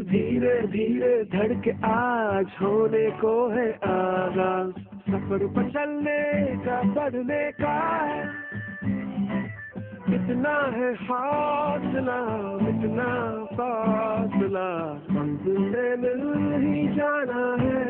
धीरे धीरे धड़के आज होने को है आगाज़ सफ़र चलने का, बढ़ने का है। इतना है फासला इतना फासला मंजिल में मिल ही जाना है।